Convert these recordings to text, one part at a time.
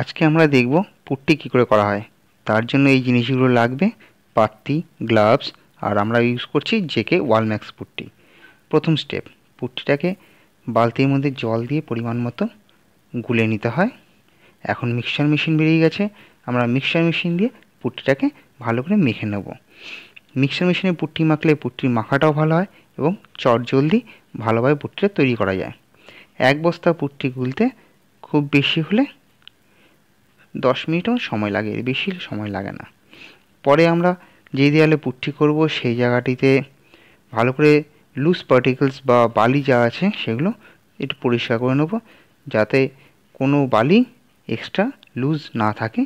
আজকে আমরা দেখব পুট্টি কী করে করা হয়। তার জন্য এই জিনিসগুলো লাগবে পাত্তি গ্লাভস, আর আমরা ইউজ করছি জেকে ওয়ালম্যাক্স পুট্টি। প্রথম স্টেপ পুট্টিটাকে বালতির মধ্যে জল দিয়ে পরিমাণ মতো গুলে নিতে হয়। এখন মিক্সচার মেশিন বেরিয়ে গেছে, আমরা মিক্সচার মেশিন দিয়ে পুট্টিটাকে ভালো করে মেখে নেব। মিক্সার মেশিনে পুট্টি মাখলে পুট্টির মাখাটাও ভালো হয় এবং চট জলদি ভালোভাবে পুট্টিটা তৈরি করা যায়। এক বস্তা পুট্টি গুলতে খুব বেশি হলে দশ মিনিটও সময় লাগে, বেশি সময় লাগে না। পরে আমরা যেই দেয়ালে পুট্টি করব, সেই জায়গাটিতে ভালো করে লুজ পার্টিকেলস বা বালি যা আছে সেগুলো একটু পরিষ্কার করে নেব, যাতে কোনো বালি এক্সট্রা লুজ না থাকে।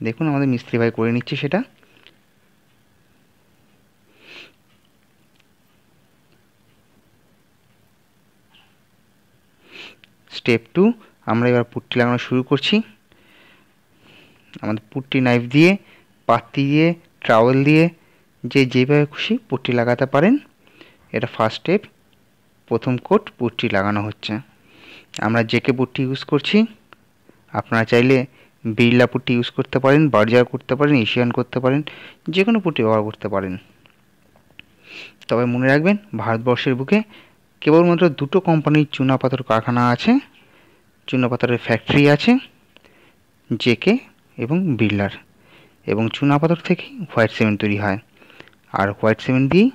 দেখুন, আমাদের মিস্ত্রি ভাই করে নিচ্ছে সেটা। স্টেপ টু আমরা এবার পুট্টি লাগানো শুরু করছি। আমাদের পুট্টি নাইফ দিয়ে পাত্তি দিয়ে ট্রাওয়েল দিয়ে যে যেভাবে খুশি পুট্টি লাগাতে পারেন। এটা ফার্স্ট স্টেপ প্রথম কোট পুট্টি লাগানো হচ্ছে। আমরা জেকে পুট্টি ইউজ করছি। আপনারা চাইলে বিড়লা পুট্টি ইউজ করতে পারেন, বার্জার করতে পারেন, এশিয়ান করতে পারেন যে কোনো পুট্টি ব্যবহার করতে পারেন। তবে মনে রাখবেন, ভারতবর্ষের বুকে কেবলমাত্র দুটো কোম্পানির চুনাপাথর কারখানা আছে। চুনাপাথরের ফ্যাক্টরি আছে জেকে এবং বিড়লার এবং চুনাপাথর থেকেই হোয়াইট সিমেন্ট তৈরি হয়। আর হোয়াইট সিমেন্ট দিয়েই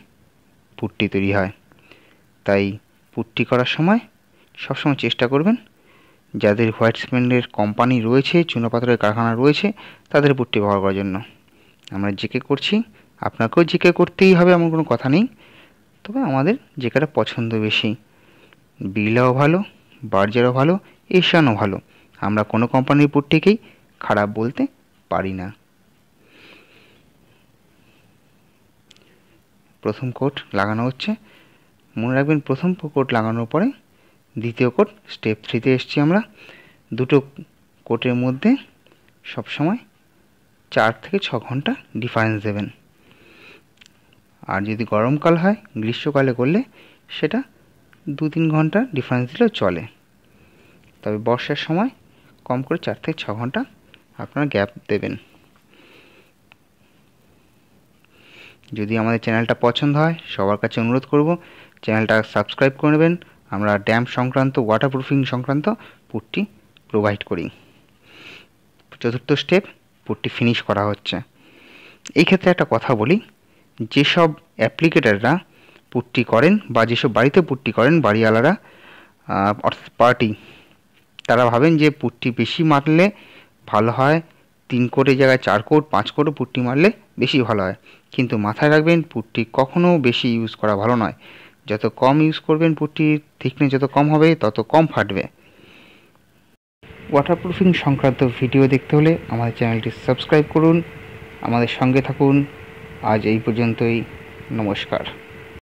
পুট্টি তৈরি হয়। তাই পুট্টি করার সময় সবসময় চেষ্টা করবেন, যাদের হোয়াইট সিমেন্টের কোম্পানি রয়েছে, চুনাপাথরের কারখানা রয়েছে, তাদের পুট্টি ব্যবহার করার জন্য। আমরা জেকে করছি। আপনাকেও জেকে করতেই হবে, এমন কোনো কথা নেই। তবে আমাদের জেকেটা পছন্দ বেশি। বিড়লাও ভালো বার্জারও ভালো এশিয়ানও ভালো। আমরা কোনো কোম্পানির পুট্টিকেই খারাপ বলতে পারি না। প্রথম কোট লাগানো হচ্ছে। মনে রাখবেন প্রথম কোট লাগানোর পরে দ্বিতীয় কোট স্টেপ থ্রিতে এসছি আমরা। দুটো কোটের মধ্যে সবসময় চার থেকে ছ ঘণ্টা ডিফারেন্স দেবেন। আর যদি গরমকাল হয়, গ্রীষ্মকালে করলে সেটা দু তিন ঘণ্টা ডিফারেন্স দিলেও চলে। তবে বর্ষার সময় কম করে চার থেকে ছ ঘণ্টা আপনারা গ্যাপ দেবেন। যদি আমাদের চ্যানেলটা পছন্দ হয়, সবার কাছে অনুরোধ করব, চ্যানেলটা সাবস্ক্রাইব করে নেবেন। আমরা ড্যাম সংক্রান্ত ওয়াটারপ্রুফিং সংক্রান্ত পুটটি প্রোভাইড করি। চতুর্থ স্টেপ পুটটি ফিনিশ করা হচ্ছে। এই ক্ষেত্রে একটা কথা বলি, যেসব অ্যাপ্লিকেটাররা পুটটি করেন বা যেসব বাড়িতে পুট্টি করেন, বাড়িওয়ালারা অর্থাৎ পার্টি তারা ভাবেন যে পুট্টি বেশি মারলে ভালো হয়, তিন কোটের জায়গায় চার কোট, পাঁচ কোটও পুট্টি মারলে বেশি ভালো হয়। কিন্তু মাথায় রাখবেন, পুট্টি কখনও বেশি ইউজ করা ভালো নয়। যত কম ইউজ করবেন পুট্টির থিকনেস যত কম হবে, তত কম ফাটবে। ওয়াটারপ্রুফিং সংক্রান্ত ভিডিও দেখতে হলে আমাদের চ্যানেলটি সাবস্ক্রাইব করুন। আমাদের সঙ্গে থাকুন। আজ এই পর্যন্তই। নমস্কার।